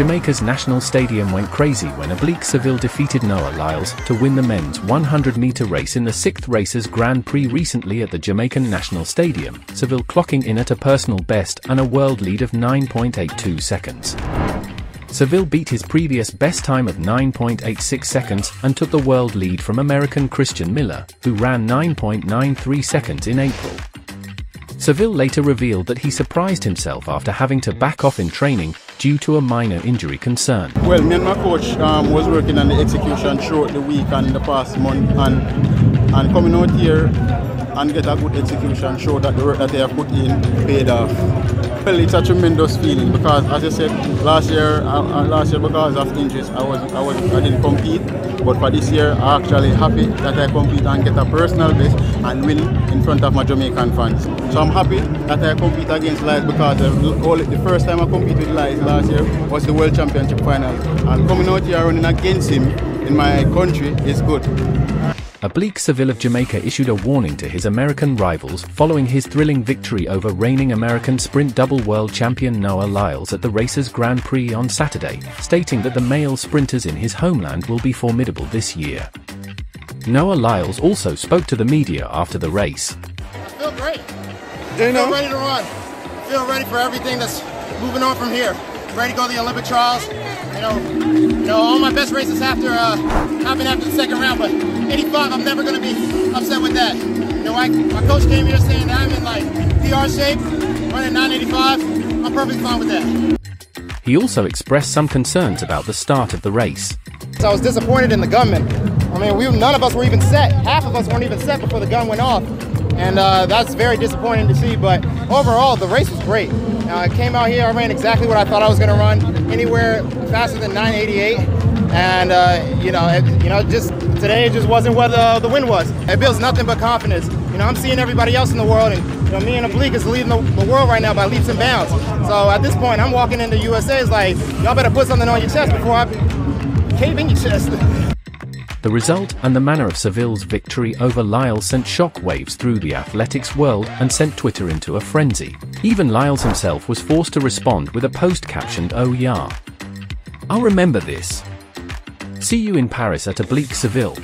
Jamaica's National Stadium went crazy when Oblique Seville defeated Noah Lyles to win the men's 100-meter race in the 6th Racers Grand Prix recently at the Jamaican National Stadium, Seville clocking in at a personal best and a world lead of 9.82 seconds. Seville beat his previous best time of 9.86 seconds and took the world lead from American Christian Miller, who ran 9.93 seconds in April. Seville later revealed that he surprised himself after having to back off in training due to a minor injury concern. Well, me and my coach um, was working on the execution throughout the week and the past month and, and coming out here and get a good execution show that the work that they have put in paid off. Well, it's a tremendous feeling because, as I said, last year, uh, uh, last year because of injuries, I was, I was, I didn't compete. But for this year, I'm actually happy that I compete and get a personal best and win in front of my Jamaican fans. So I'm happy that I compete against Lyles because the, the first time I competed with Lyles last year was the World Championship final. And coming out here running against him in my country is good. Oblique Seville of Jamaica issued a warning to his American rivals following his thrilling victory over reigning American sprint double world champion Noah Lyles at the Racers Grand Prix on Saturday, stating that the male sprinters in his homeland will be formidable this year. Noah Lyles also spoke to the media after the race. I feel great. You know? feel ready to run. I feel ready for everything that's moving on from here. Ready to go to the Olympic trials. You know, you know, all my best races after uh, happened after the second round, but 85, I'm never going to be upset with that. You know, I, my coach came here saying that I'm in like PR shape, running 985. I'm perfectly fine with that. He also expressed some concerns about the start of the race. So I was disappointed in the gunman. I mean, we none of us were even set. Half of us weren't even set before the gun went off, and uh, that's very disappointing to see. But overall, the race was great. Uh, I came out here, I ran exactly what I thought I was going to run, anywhere faster than 988, and uh, you know, it, you know, just today it just wasn't what the, the win was. It builds nothing but confidence. You know, I'm seeing everybody else in the world, and you know, me and Oblique is leading the, the world right now by leaps and bounds. So at this point, I'm walking into USA. It's like y'all better put something on your chest before I cave in your chest. The result and the manner of Seville's victory over Lyle sent shockwaves through the athletics world and sent Twitter into a frenzy. Even Lyles himself was forced to respond with a post captioned Oh yeah. I'll remember this. See you in Paris at Oblique Seville.